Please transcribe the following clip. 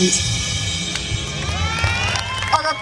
All of